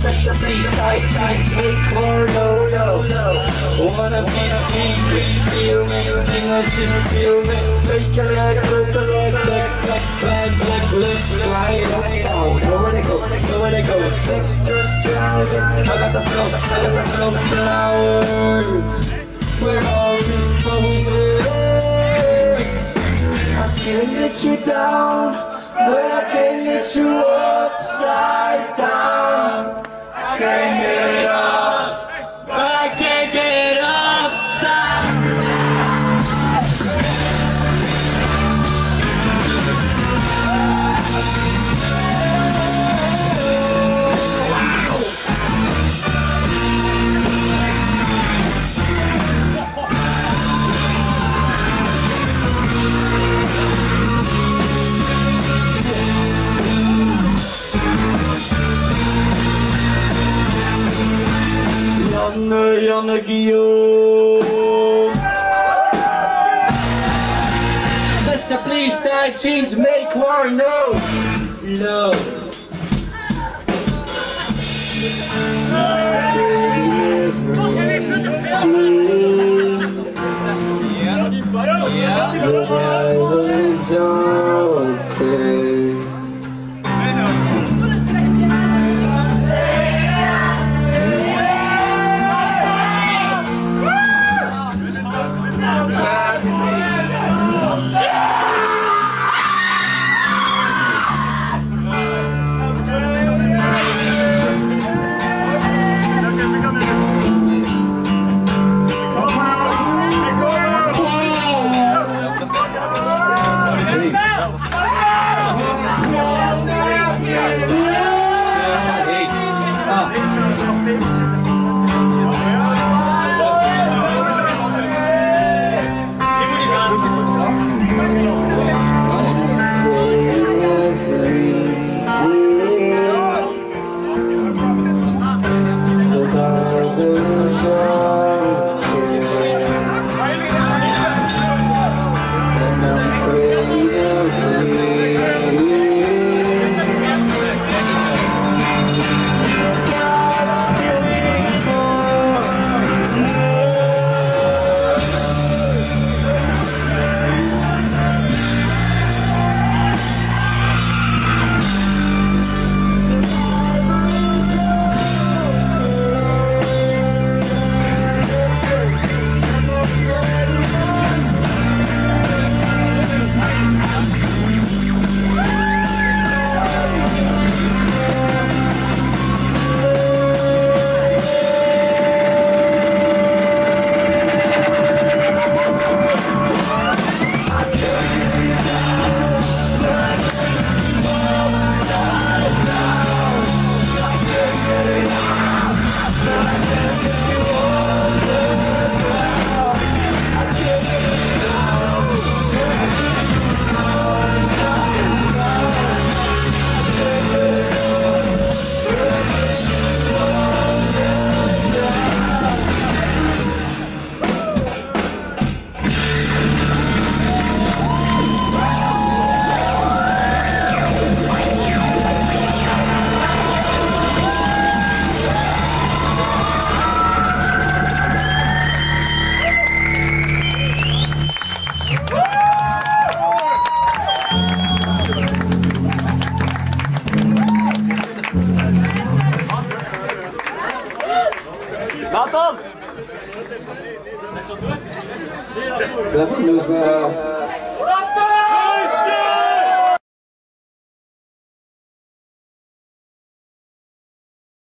Mr. Freestyle Tracks make for no no no. One of these beats feel me English is feel me Make a leg, look a leg, back, back, back, back, left, right, up, down Nowhere to go, nowhere to go Six just driving I got the flow, I got the flow Flowers We're all disposing I can't get you down But I can't get you upside down I can't get it Janne Guillaume Mr. Please Style Jeans make war no No đến được uh,